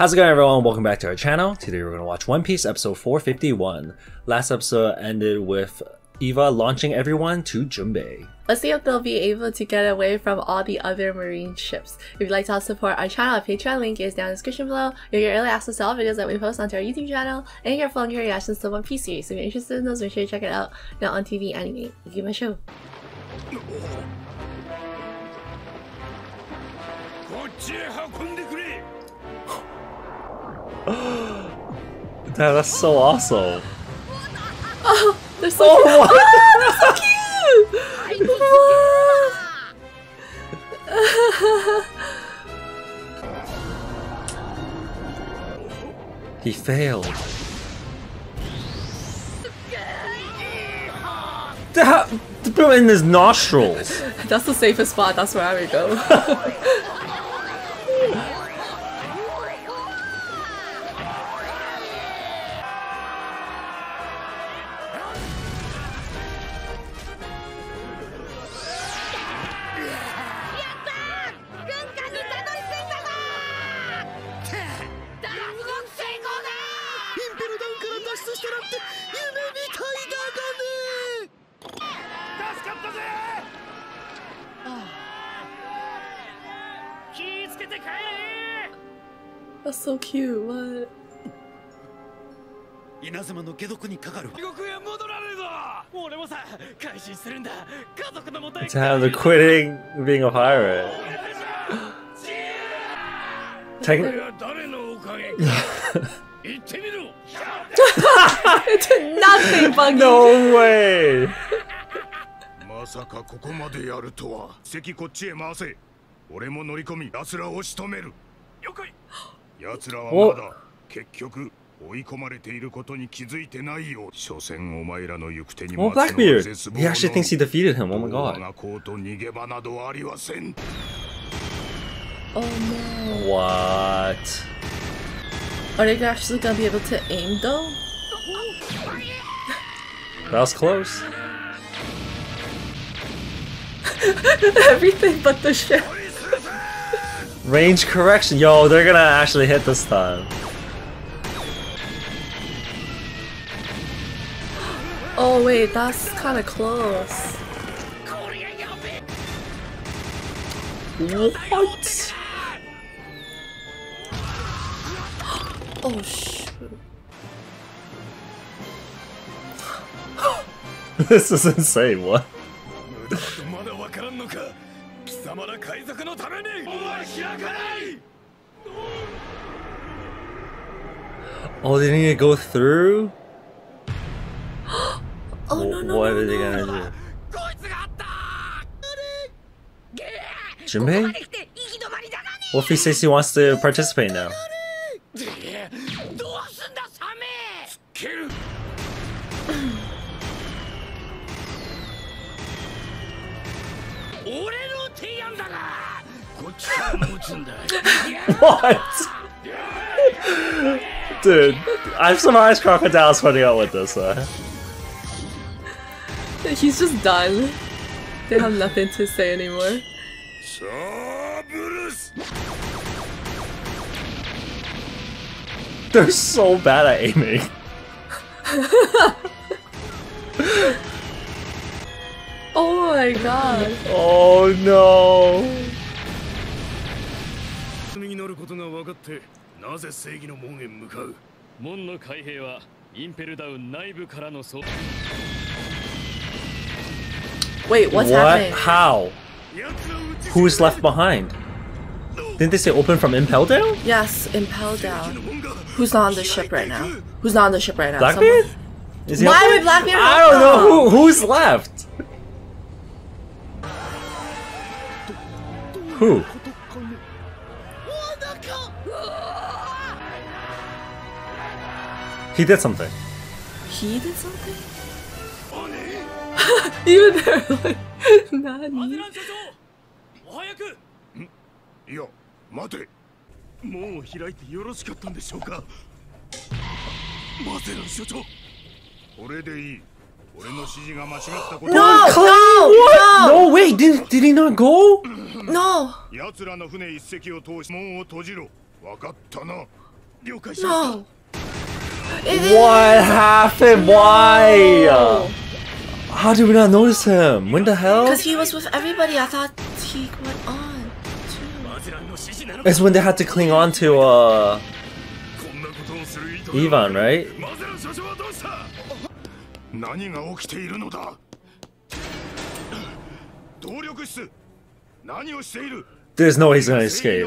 How's it going everyone? Welcome back to our channel. Today we're going to watch One Piece episode 451. Last episode ended with Iva launching everyone to Jinbei. Let's see if they'll be able to get away from all the other marine ships. If you'd like to help support our channel, our Patreon link is down in the description below. You'll get early access to all videos that we post onto our YouTube channel, and you get full reactions to One Piece series. So if you're interested in those, make sure you check it out now on TV Anime. Give my show. Damn, that's so awesome. Oh, they're so Oh, cute. Oh, they're so cute. He failed. That, put in his nostrils. That's the safest spot. That's where I would go. That's so cute. What? 稲妻の解毒にかかるわ地獄へ戻られるぞ俺もさ改心するんだ家族のもとへ Damn, they're quitting being a pirate. Techn- 誰のおかげか言ってみろ It did nothing, Buggy. no way! まさかここまでやるとは席こっちへ回せ 俺も乗り込み奴らを仕留める了解奴らはまだ結局追い込まれていることに気づいてないよ所詮お前らの行く手に Oh, Blackbeard! He actually thinks he defeated him. Oh my 我 god. がこうと逃げ場などありはせん Oh no. What? Are they actually gonna be able to aim though? That was close. Everything but the ship. Range correction. Yo, they're gonna actually hit this time. Oh wait, that's kind of close. What? Oh shoot. this is insane, what? Oh, they need to go through? oh, no, no, What no, are they no. gonna do? Jinbei? he says he wants to participate now. what? Dude, I have some ice crocodiles running out with this. Uh. He's just done. They have nothing to say anymore. They're so bad at aiming. oh my god. Oh no. になることが分かってなぜ正義の門へ向かう門の開閉はインペルダウン内部からのそう Wait, what's what? happening? How? 奴らを撃ち Who's left behind? Didn't they say open from Impel down? Yes, impel down. 門が Who's not on the ship right now? Who's not on the ship right now? Blackbeard? Someone- Is he Why up there? would Blackbeard I help don't know them? who who's left. Who? He did something. He did something? Even they're like, アゼ Nani? ラン社長お早くいや待て門を開いてよろしかったんでしょうか？マゼラン所長俺でいい俺の指示が間違ったこと No! No! No, wait, did, did he not go? No! 奴らの船一隻を通し門を閉じろ分かったな了解しました No. It what is. happened? No. Why? How did we not notice him? When the hell? Because he was with everybody. I thought he went on too. It's when they had to cling on to uh Ivan, right? There's no way he's gonna escape.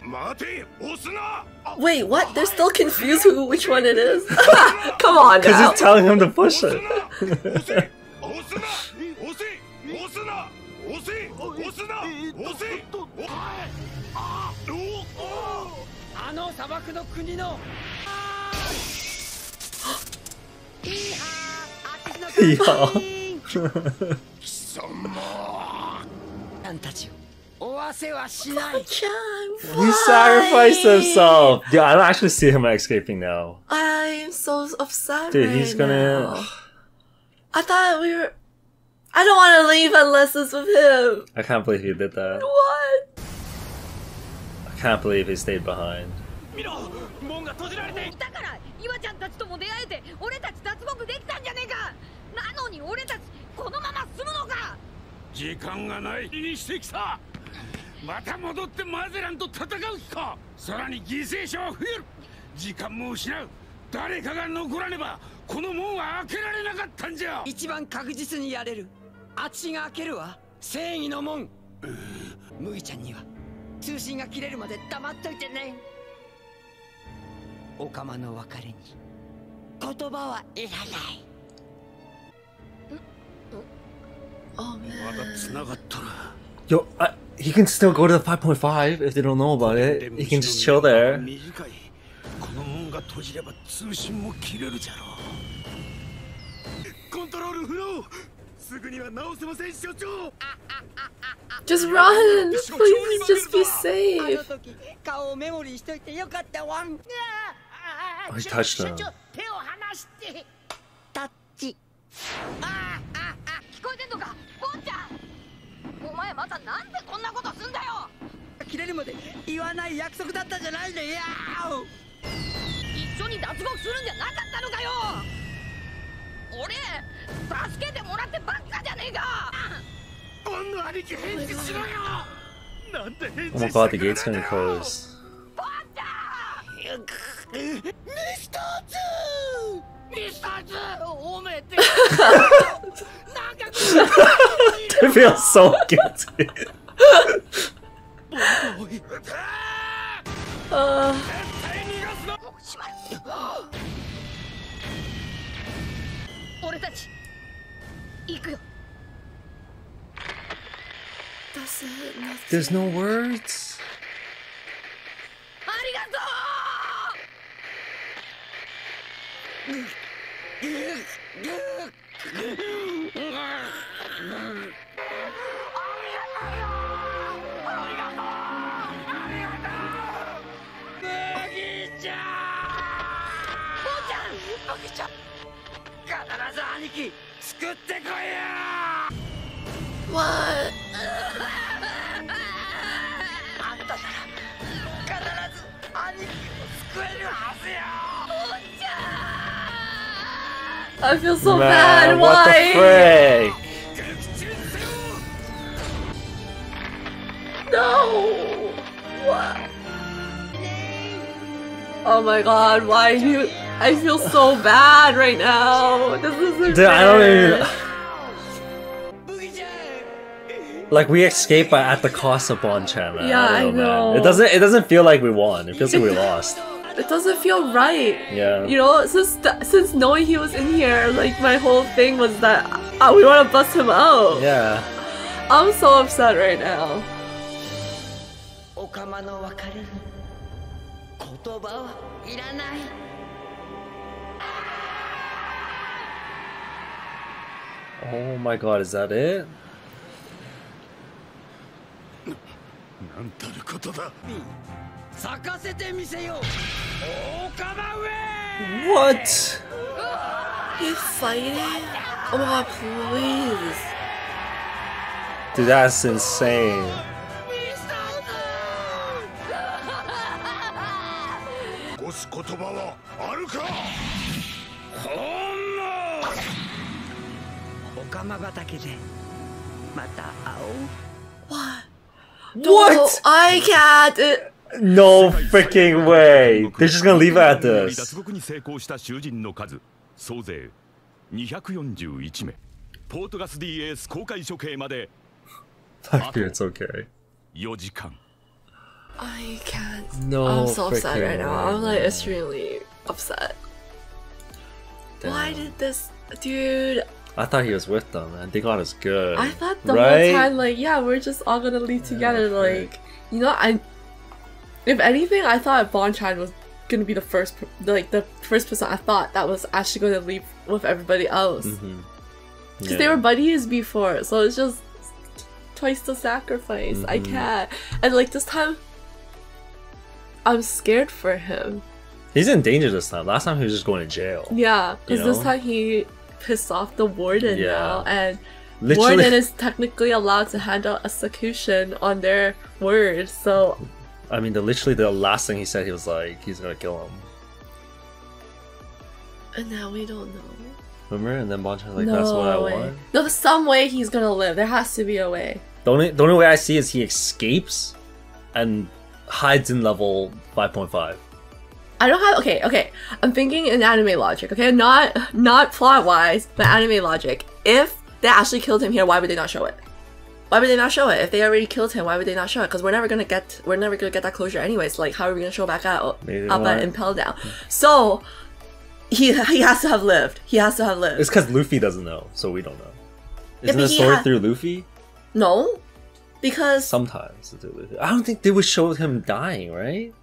貴様そうよあっちしようがボタンを押すのだええ待て押すな Wait, what? They're still confused who which one it is. Come on Because now. he's telling him to push 押す it. な You sacrificed himself. Dude, I don't actually see him escaping now. I'm so upset. Dude, right he's gonna. Now. I thought we were. I don't want to leave unless it's with him. I can't believe he did that. What? I can't believe he stayed behind. また戻ってマゼランと戦う気か。さらに犠牲者は増える。時間も失う。誰かが残らねばこの門は開けられなかったんじゃ。一番確実にやれる。あっちが開けるわ。正義の門。麦ちゃんには通信が切れるまで黙っといてね。おかまの別れに言葉はいらない。Oh まだ.繋がっとる Yo, I, he can still go to the 5.5 if they don't know about it. He can just chill there. Just run! Please just be safe! Oh, he touched him. タッチ。ああ、ああ、聞こえてんのか、ボンちゃん。前またなんでこんなことすんだよ！切れるまで言わない約束だったじゃないでや一緒に脱獄するんじゃなかったのかよ！俺助けてもらってばっかじゃねえか！ボンの兄貴返事しろよ！なんで返 Oh 事 my god, the gate's gonna close. ボンちゃんミスターズおめえって。なんか I feel so guilty. uh. There's no words. 必ず兄貴作ってこいよ What? あんたなら必ず兄貴を救えるはずよボンちゃん I feel so Man, bad. what the Why? frick? No. What? Oh my god, why do you I feel so bad right now. This isn't Dude, I don't even. Like we escaped by at the cost of Bonchan, man. Yeah, I don't Man. know. It doesn't. It doesn't feel like we won. It feels like we lost. It doesn't feel right. Yeah. You know, since since knowing he was in here, like my whole thing was that uh, we want to bust him out. Yeah. I'm so upset right now. Oh my god, is that it? What? You fighting? Oh my god, please. Dude, that's insane. 残す言葉はあるかお釜畑でまた会おう No, What? I can't. It- No freaking way. They're just gonna leave it at this. 脱獄に成功した囚人の数総勢241名ポートガス D エース公開処刑まで Blackbeard's okay. 4時間 I can't. No I'm so upset freaking right now. I'm way, like extremely upset. Why did this, dude? I thought he was with them, man. They got us good. I thought the right? whole time, like, yeah, we're just all gonna leave together. okay. Like, you know, I. If anything, I thought Bon Chan was gonna be the first, like, the first person I thought that was actually gonna leave with everybody else. Because Yeah. they were buddies before, so it's just twice the sacrifice. I Mhm. can't. And, like, this time, I'm scared for him. He's in danger this time. Last time he was just going to jail. Yeah, because this time he pissed off the warden Yeah. now, and Literally, warden is technically allowed to handle execution on their word. So I mean, the literally the last thing he said, he was like, he's gonna kill him. and now we don't know. Remember? And then Bonchan's like, no that's what I way. want. No, there's some way he's gonna live. There has to be a way. The only the only way I see is he escapes and hides in level five point five. I don't have okay, okay. I'm thinking in anime logic, okay? Not not plot wise, but anime logic. If they actually killed him here, why would they not show it? Why would they not show it? If they already killed him, why would they not show it? Because we're never gonna get we're never gonna get that closure anyways. Like how are we gonna show back out up at Impel down? So he he has to have lived. He has to have lived. It's because Luffy doesn't know, so we don't know. Isn't but the story through Luffy? no, because Sometimes it's through Luffy. I don't think they would show him dying, right?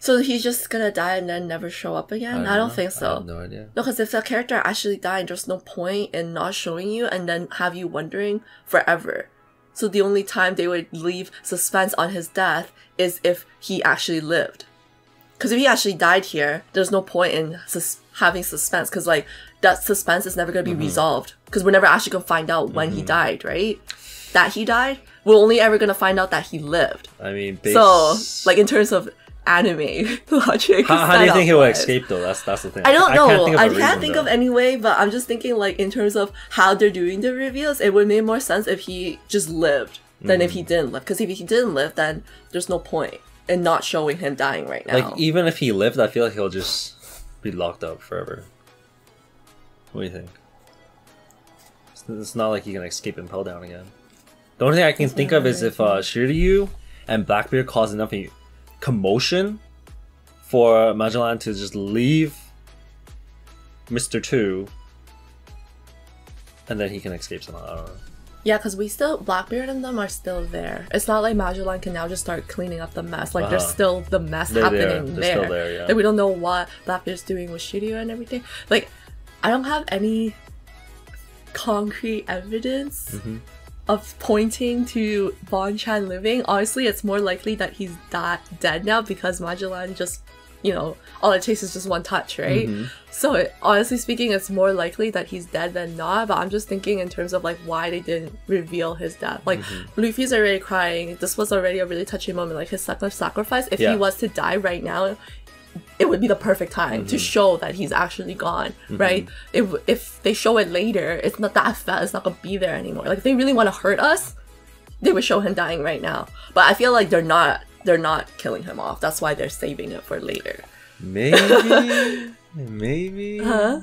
So he's just gonna die and then never show up again. I don't, know. think I so. no idea. No, because if the character actually died, there's no point in not showing you and then have you wondering forever. So the only time they would leave suspense on his death is if he actually lived. Because if he actually died here, there's no point in sus- having suspense because like that suspense is never gonna be mm-hmm. resolved because we're never actually gonna find out when he mm-hmm. died, right? That he died, we're only ever gonna find out that he lived. I mean, base... So, like in terms of anime logic, how, how do you think he will escape though? That's that's the thing. I don't know. I can't think though. of any way, but I'm just thinking like in terms of how they're doing the reveals, it would make more sense if he just lived than Mm. if he didn't live. Because if he didn't live, then there's no point in not showing him dying right now. Like even if he lived, I feel like he'll just be locked up forever. What do you think? It's, not like he can escape and Impel Down again. The only thing I can think of is if uh, Shiryu and Blackbeard cause enough commotion for Magellan to just leave Mister Two, and then he can escape somehow. I don't know. yeah, because we still Blackbeard and them are still there. It's not like Magellan can now just start cleaning up the mess. Like there's Uh-huh. still the mess They're there. happening They're there. still there, yeah. Like we don't know what Blackbeard's doing with Shiryu and everything. Like I don't have any concrete evidence Mm-hmm. Of pointing to Bon Chan living. Honestly, it's more likely that he's that dead now because Magellan just, you know, all it takes is just one touch, right? Mm-hmm. So it, honestly speaking, it's more likely that he's dead than not. But I'm just thinking in terms of like why they didn't reveal his death. Like Mm-hmm. Luffy's already crying. This was already a really touching moment. Like his sacrifice. If Yeah. he was to die right now, it would be the perfect time to mm-hmm. show that he's actually gone, mm-hmm. right? If if they show it later, it's not that fast. It's not gonna be there anymore. Like if they really want to hurt us, they would show him dying right now. But I feel like they're not. They're not killing him off. That's why they're saving it for later. Maybe, maybe. Huh?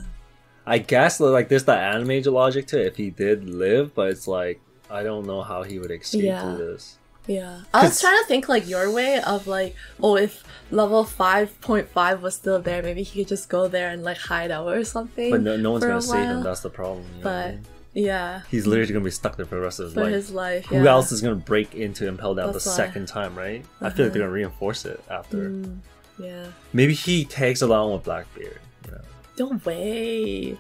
I guess like there's that anime logic to it. If he did live, but it's like I don't know how he would escape Yeah. through this. Yeah. I was trying to think like your way of like, oh, if level 5.5 was still there, maybe he could just go there and like hide out or something. But no, no one's gonna a save him. That's the problem. you know But mean? yeah, he's literally gonna be stuck there for the rest of his for life. his life. Who yeah. else is gonna break into Impel Down That's the why. Uh-huh. second time, right? I feel like they're gonna reinforce it after. Yeah. Maybe he tags along with Blackbeard. You know? No way.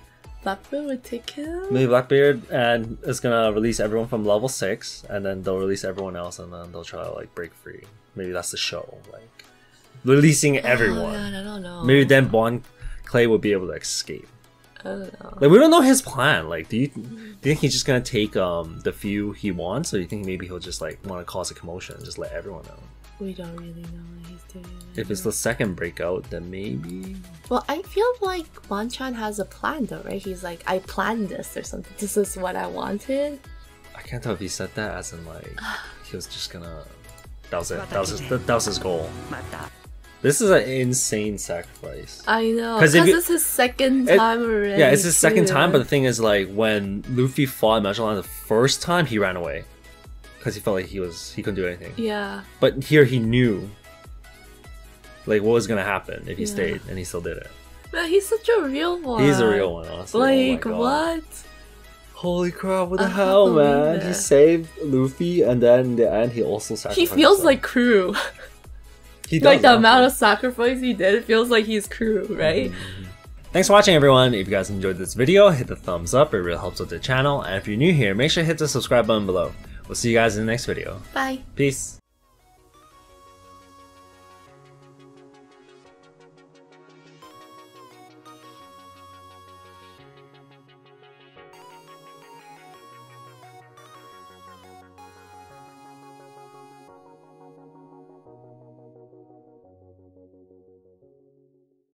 Blackbeard would take him. Maybe Blackbeard and is gonna release everyone from level six, and then they'll release everyone else, and then they'll try to like break free. Maybe that's the show, like releasing everyone. Oh, I don't know. Maybe then Bon Clay will be able to escape. I don't know. Like we don't know his plan. Like, do you do you think he's just gonna take um the few he wants, or do you think maybe he'll just like want to cause a commotion and just let everyone know? We don't really know what he's doing. If it's the second breakout, then maybe. Well, I feel like Bonchan has a plan though, right? He's like, I planned this or something. This is what I wanted. I can't tell if he said that as in like he was just gonna. That was it. That was his, that, that was his goal. また This is an insane sacrifice. I know. Because if you- it's his second It- time already. Yeah, it's his second time, but the thing is, like, when Luffy fought Magellan the first time, he ran away because he felt like he was he couldn't do anything. Yeah. But here he knew, like, what was gonna happen if he Yeah. stayed, and he still did it. Man, he's such a real one. He's a real one, honestly. Oh like, oh what? Holy crap! What the can't hell, man? it. He saved Luffy, and then in the end, he also sacrificed. He feels himself. like crew. he like the amount of sacrifice he did, it feels like he's crew, right? Mm-hmm. Thanks for watching, everyone. If you guys enjoyed this video, hit the thumbs up. It really helps with the channel. And if you're new here, make sure to hit the subscribe button below. We'll see you guys in the next video. Bye. Peace.